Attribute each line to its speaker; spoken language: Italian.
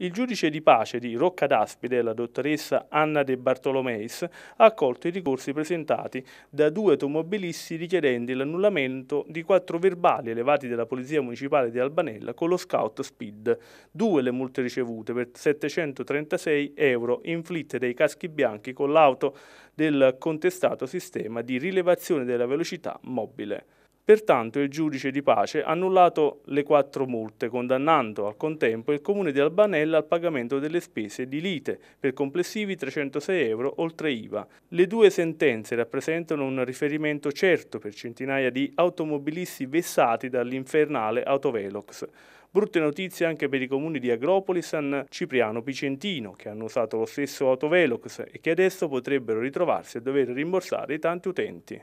Speaker 1: Il giudice di pace di Rocca d'Aspide, la dottoressa Anna De Bartolomeis, ha accolto i ricorsi presentati da due automobilisti richiedenti l'annullamento di quattro verbali elevati dalla Polizia Municipale di Albanella con lo Scout Speed. Due le multe ricevute per 736 euro inflitte dai caschi bianchi con l'auto del contestato sistema di rilevazione della velocità mobile. Pertanto il giudice di pace ha annullato le quattro multe, condannando al contempo il comune di Albanella al pagamento delle spese di lite per complessivi 306 euro oltre IVA. Le due sentenze rappresentano un riferimento certo per centinaia di automobilisti vessati dall'infernale Autovelox. Brutte notizie anche per i comuni di Agropoli e San Cipriano Picentino, che hanno usato lo stesso Autovelox e che adesso potrebbero ritrovarsi a dover rimborsare i tanti utenti.